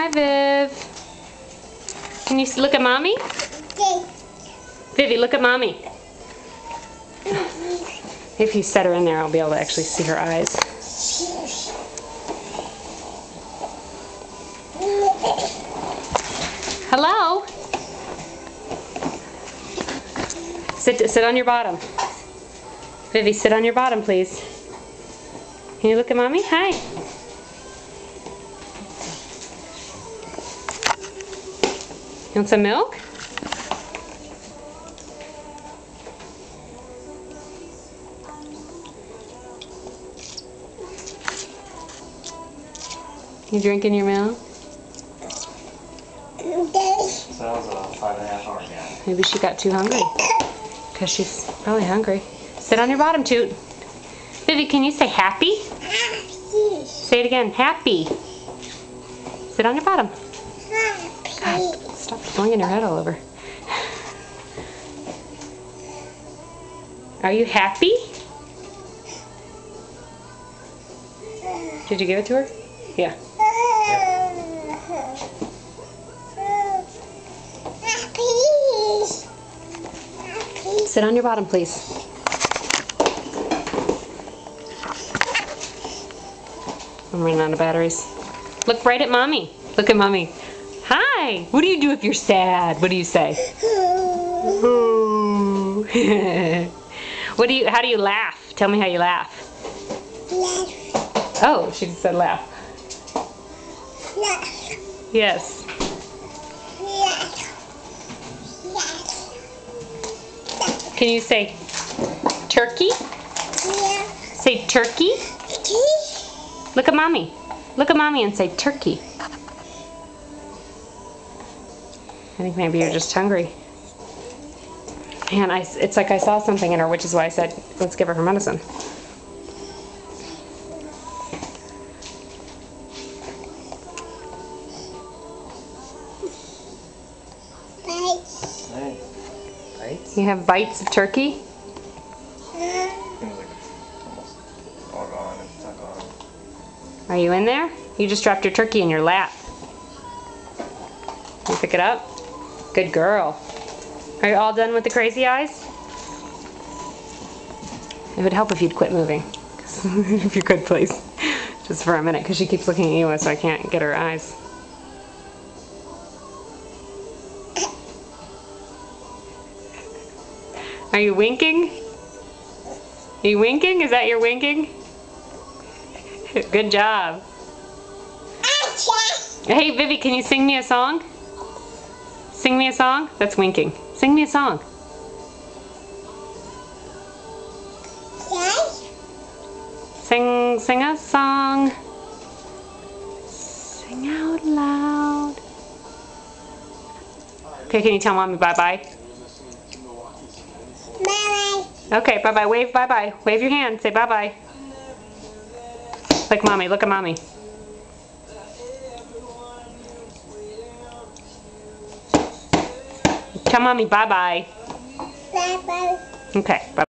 Hi, Viv. Can you look at mommy? Vivi, look at mommy. If you set her in there, I'll be able to actually see her eyes. Hello? Sit, sit on your bottom. Vivi, sit on your bottom, please. Can you look at mommy? Hi. You want some milk? You drinking your milk? So that five and a half hour nap. Maybe she got too hungry. Because she's probably hungry. Sit on your bottom, Toot. Vivi, can you say happy? Say it again. Happy. Sit on your bottom. Stop flinging her head all over. Are you happy? Did you give it to her? Yeah. Sit on your bottom, please. I'm running out of batteries. Look right at mommy. Look at mommy. Hi. What do you do if you're sad? What do you say? what do you? How do you laugh? Tell me how you laugh. Laugh. Oh, she just said laugh. Laugh. Yes. Can you say turkey? Say turkey. Look at mommy. Look at mommy and say turkey. I think maybe you're just hungry. Man, I, it's like I saw something in her, which is why I said, let's give her her medicine. Hey. Bites? You have bites of turkey? Seems like it's almost all gone. It's not gone. Are you in there? You just dropped your turkey in your lap. You pick it up? Good girl. Are you all done with the crazy eyes? It would help if you'd quit moving. if you could, please. Just for a minute, because she keeps looking at you, so I can't get her eyes. Are you winking? Are you winking? Is that your winking? Good job. Hey, Vivi, can you sing me a song? Sing me a song? That's winking. Sing me a song. Sing, sing a song. Sing out loud. Okay, can you tell mommy bye-bye? Okay, bye-bye. Wave bye-bye. Wave your hand. Say bye-bye. Like mommy. Look at mommy. Tell mommy bye-bye. Okay, bye.